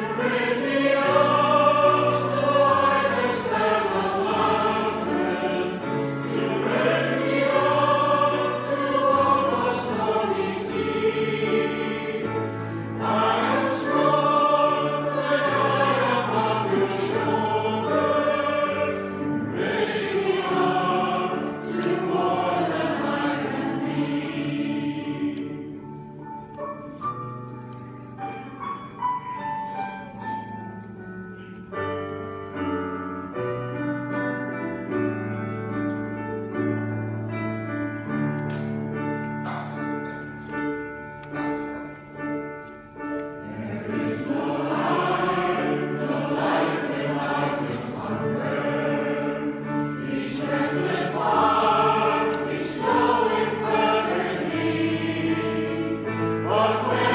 Spirit. Lord,